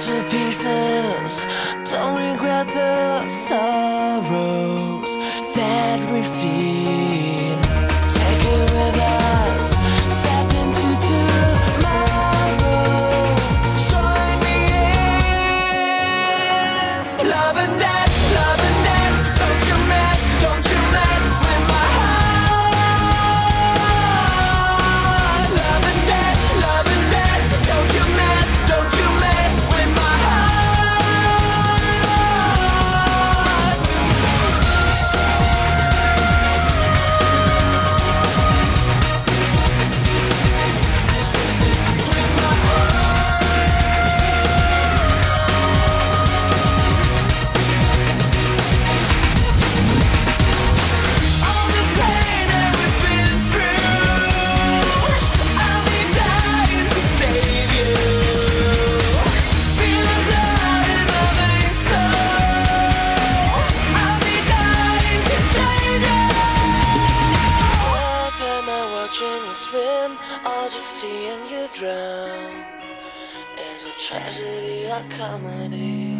to pieces. Don't regret the sorrows that we've seen. Take it with us. Step into tomorrow. Join me in love and swim, or just seeing you drown? Is it tragedy or comedy?